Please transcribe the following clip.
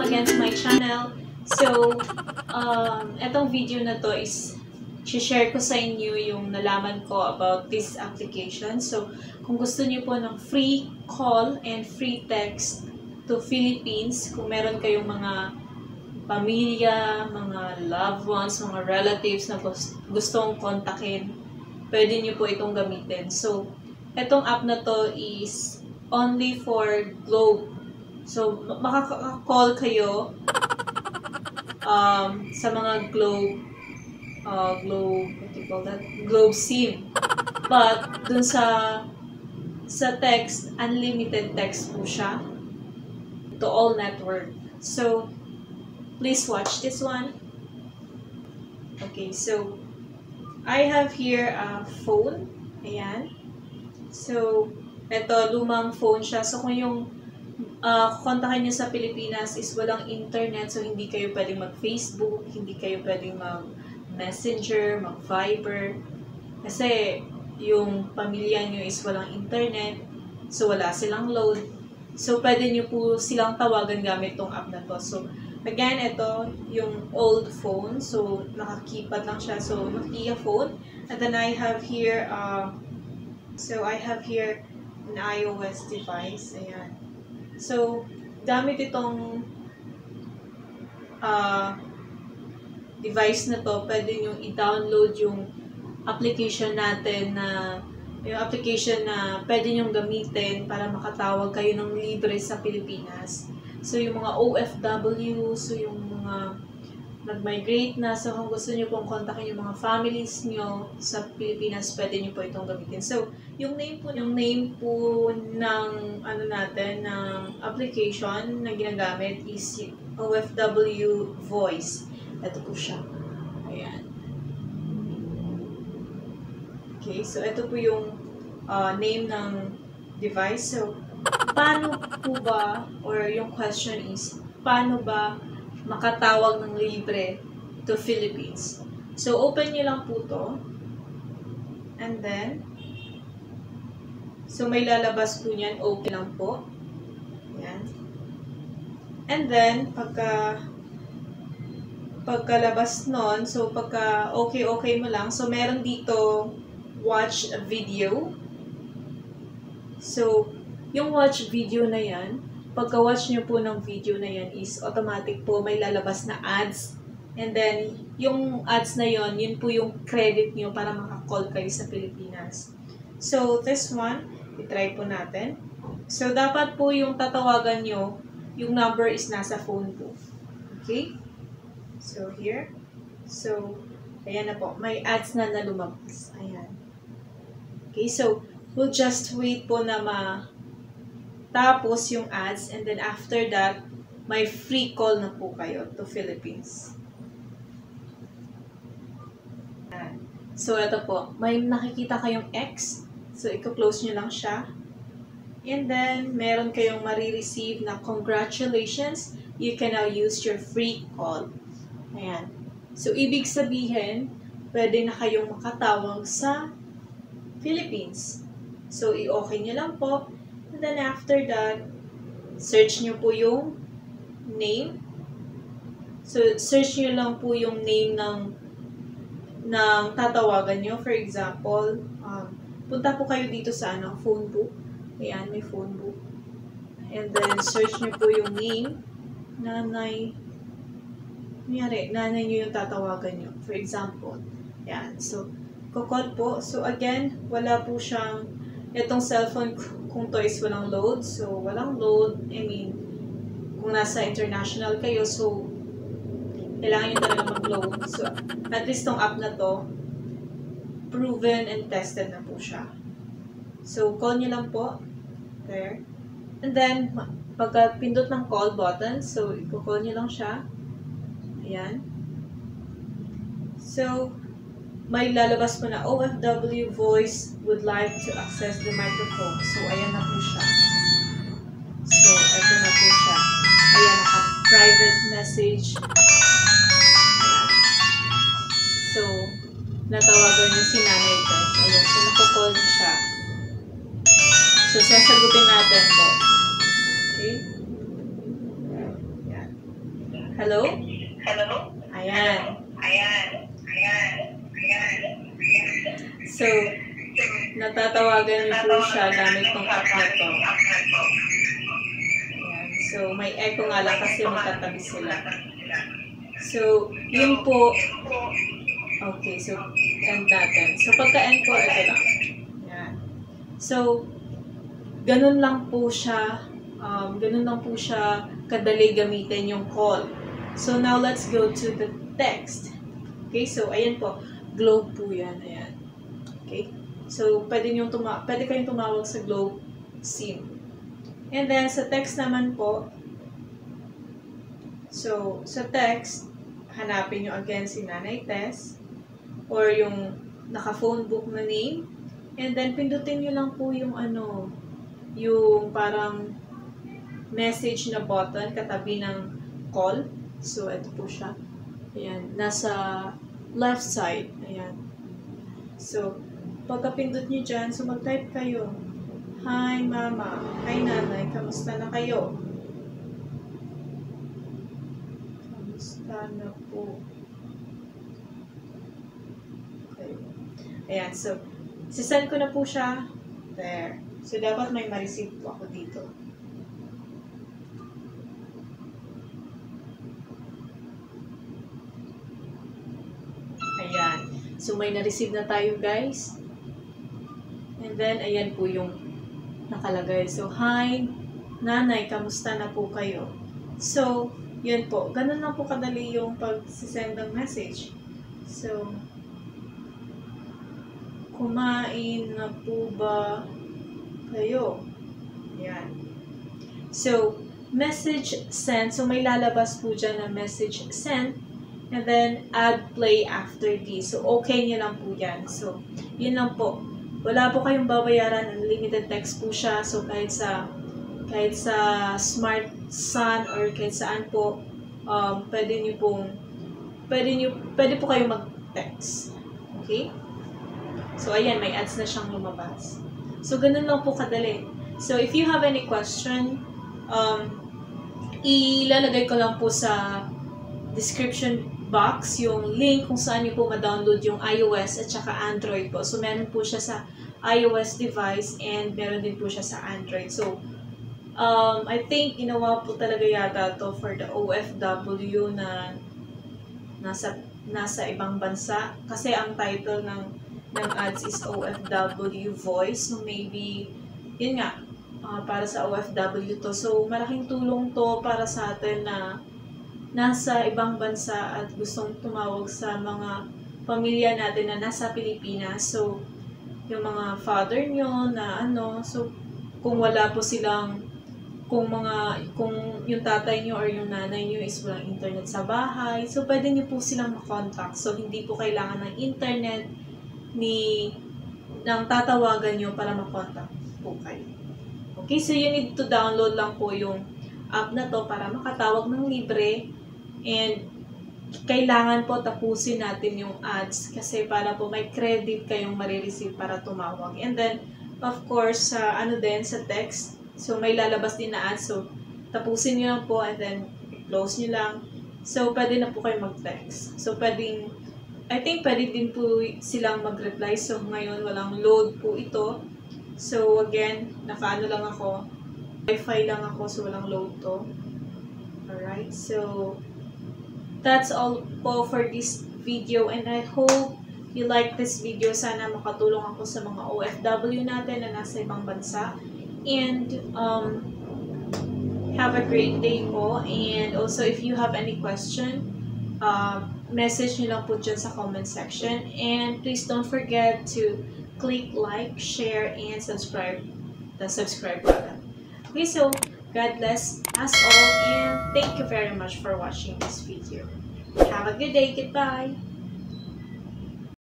Welcome again to my channel. So, um, etong video na to is share ko sa inyo yung nalaman ko about this application. So, kung gusto niyo po ng free call and free text to Philippines, kung meron kayong mga pamilya, mga loved ones, mga relatives na gustong kontakin, pwede niyo po itong gamitin. So, etong app na to is only for Globe. So, makaka-call kayo um, sa mga Globe uh, Globe, what do you call that? Globe SIM. But, dun sa sa text, unlimited text po siya to all network. So, please watch this one. Okay, so, I have here a phone. Ayan. So, ito, lumang phone siya. So, kung yung uh, kontakin nyo sa Pilipinas is walang internet, so hindi kayo pwedeng mag-Facebook, hindi kayo pwedeng mag-Messenger, mag-Viber. Kasi, yung pamilya nyo is walang internet, so wala silang load. So, pwede nyo po silang tawagan gamit tong app na to. So, again, ito, yung old phone. So, nakakipad lang siya. So, Nokia phone. And then I have here, uh, so I have here an iOS device. Ayan. So, gamit itong uh, device na to, pwede nyo i-download yung application natin na yung application na pwede nyong gamitin para makatawag kayo ng libre sa Pilipinas. So, yung mga OFW, so yung mga nag-migrate na, so kung gusto nyo pong kontakin yung mga families nyo sa Pilipinas, pwede nyo po itong gamitin. So, yung name po, yung name po ng, ano natin, ng application na ginagamit is OFW Voice. Ito po siya. Ayan. Okay, so ito po yung uh, name ng device. So, paano po ba, or yung question is, paano ba makatawag ng libre to Philippines? So, open nyo lang po to. And then, so may lalabas po niyan, open lang po. Yan. And then, pagka pagkalabas nun, so pagka okay-okay mo lang, so meron dito watch a video. So, yung watch video na yan, pagka-watch nyo po ng video na yan is automatic po may lalabas na ads. And then, yung ads na yon yun po yung credit nyo para makakall kayo sa Pilipinas. So, this one, itry po natin. So, dapat po yung tatawagan nyo, yung number is nasa phone po. Okay? So, here. So, ayan na po. May ads na na lumabas. Ayan. Okay, so we'll just wait po na ma tapos yung ads and then after that, may free call na po kayo to Philippines. So, ito po. May nakikita kayong X. So, i-close nyo lang siya. And then, meron kayong marireceive na congratulations, you can now use your free call. Ayan. So, ibig sabihin, pwede na kayong makatawag sa Philippines. So, i-okay nyo lang po. And then after that, search nyo po yung name. So, search nyo lang po yung name ng ng tatawagan nyo. For example, um, punta po kayo dito sa ano, phone book. Ayan, may phone book. And then, search nyo po yung name. Nanay. Nangyari, nanay nyo yung tatawagan nyo. For example. Ayan. So, Kokod po. So, again, wala po siyang, itong cellphone kung to is walang load. So, walang load. I mean, kung nasa international kayo, so, kailangan nyo talaga mag-load. So, at least tong app na to, proven and tested na po siya. So, call nyo lang po. There. And then, pagka pindot ng call button, so, i-call nyo lang siya. Ayan. So, may lalabas po na OFW voice would like to access the microphone. So, ayan na po siya. So, ito na po siya. Ayan, naka-private message. So, natawagan niyo si nanay guys. Ayan, so nakukall siya. So, sasagutin natin po. Okay? Ayan. Hello? Hello? Ayan. Ayan. Ayan. Ayan. So, natatawagan niyo po siya gamit tong app na to. So, may echo nga lang kasi magkatabi sila. So, yun po. Okay, so, end natin. So, pagka-end ko, ito lang. Ayan. So, ganun lang po siya, um, ganun lang po siya kadali gamitin yung call. So, now let's go to the text. Okay, so, ayan po. Globe po yan. Ayan. Okay? So, pwede, nyo tuma pwede kayong tumawag sa Globe SIM. And then, sa text naman po, so, sa text, hanapin nyo again si Nanay Tess or yung naka-phone book na name. And then, pindutin nyo lang po yung ano, yung parang message na button katabi ng call. So, ito po siya. Ayan, nasa left side. Ayan. So, pagkapindot nyo dyan, so mag-type kayo. Hi, mama. Hi, nanay. Kamusta na kayo? Kamusta na po? Okay. Ayan, so, sisend ko na po siya. There. So, dapat may ma-receive po ako dito. Ayan. So, may na-receive na tayo, guys. And then, ayan po yung nakalagay. So, hi, nanay, kamusta na po kayo? So, yun po. Ganun lang po kadali yung pag-send ng message. So, kumain na po ba kayo? Ayan. So, message sent. So, may lalabas po dyan na message sent. And then, add play after this. So, okay nyo lang po yan. So, yun lang po. Wala po kayong babayaran. Unlimited text po siya. So, kahit sa kahit sa Smart Sun or kahit saan po, um, pwede nyo pong pwede, nyo, pwede po kayo mag-text. Okay? So, ayan, may ads na siyang lumabas. So, ganun lang po kadali. So, if you have any question, um, ilalagay ko lang po sa description box yung link kung saan niyo po ma-download yung iOS at saka Android po. So, meron po siya sa iOS device and meron din po siya sa Android. So, um, I think ginawa po talaga yata to for the OFW na nasa nasa ibang bansa kasi ang title ng ng ads is OFW voice so maybe yun nga uh, para sa OFW to so malaking tulong to para sa atin na nasa ibang bansa at gustong tumawag sa mga pamilya natin na nasa Pilipinas. So, yung mga father nyo na ano, so, kung wala po silang, kung mga, kung yung tatay nyo or yung nanay nyo is walang internet sa bahay, so, pwede nyo po silang makontakt. So, hindi po kailangan ng internet ni, ng tatawagan nyo para makontakt po kayo. Okay, so you need to download lang po yung app na to para makatawag ng libre And kailangan po tapusin natin yung ads kasi para po may credit kayong marireceive para tumawag. And then, of course, uh, ano din, sa text, so may lalabas din na ads. So, tapusin nyo lang po and then close nyo lang. So, pwede na po kayo mag-text. So, pwedeng, I think pwede din po silang mag-reply. So, ngayon walang load po ito. So, again, nakaano lang ako. Wi-Fi lang ako, so walang load to. Alright, so, that's all po for this video and I hope you like this video. Sana makatulong ako sa mga OFW natin na nasa ibang bansa. And um, have a great day po. And also if you have any question, uh, message nyo lang po dyan sa comment section. And please don't forget to click like, share, and subscribe the subscribe button. Okay, so God bless us all and thank you very much for watching this video. Have a good day. Goodbye.